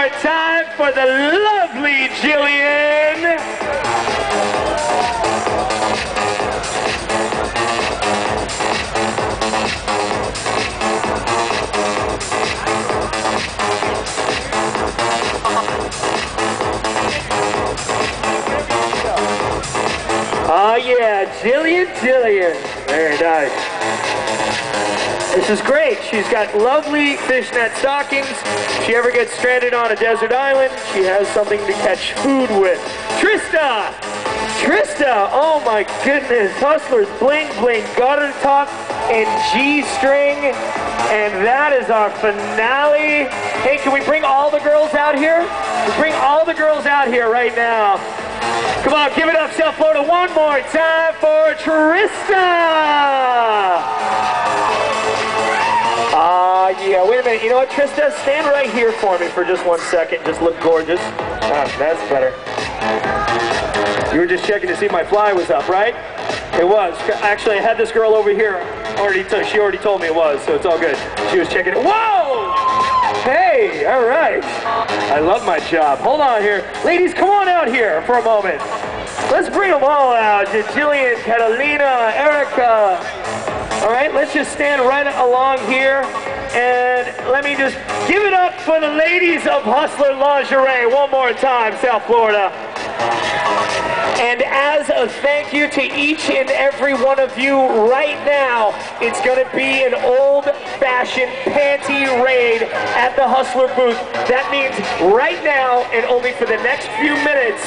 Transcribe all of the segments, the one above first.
more time for the lovely Jillian. Yeah, Jillian, Jillian. Very nice. This is great. She's got lovely fishnet stockings. If she ever gets stranded on a desert island, she has something to catch food with. Trista! Trista! Oh my goodness. Hustlers bling bling garter top and G-string. And that is our finale. Hey, can we bring all the girls out here? Bring all the girls out here right now. Come on, give it up, South Florida, one more time for Trista! Ah, uh, yeah, wait a minute. You know what, Trista? Stand right here for me for just one second. Just look gorgeous. Ah, that's better. You were just checking to see if my fly was up, right? It was. Actually, I had this girl over here. Already, she already told me it was, so it's all good. She was checking it. Whoa! Hey, all right. I love my job. Hold on here. Ladies, come on out here for a moment. Let's bring them all out. Jillian, Catalina, Erica. All right, let's just stand right along here. And let me just give it up for the ladies of Hustler Lingerie one more time, South Florida. And as a thank you to each and every one of you right now, it's going to be an panty raid at the Hustler booth. That means right now and only for the next few minutes,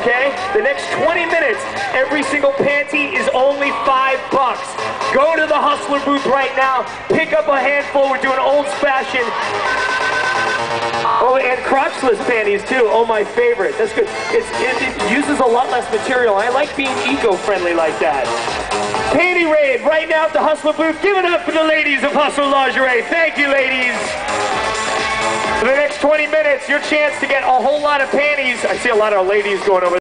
okay? The next 20 minutes, every single panty is only five bucks. Go to the Hustler booth right now, pick up a handful. We're doing old-fashioned Oh, and crotchless panties too. Oh, my favorite. That's good. It's, it, it uses a lot less material. I like being eco-friendly like that. Panty raid right now at the Hustler booth. Give it up for the ladies of Hustler Lingerie. Thank you, ladies. For the next 20 minutes, your chance to get a whole lot of panties. I see a lot of ladies going over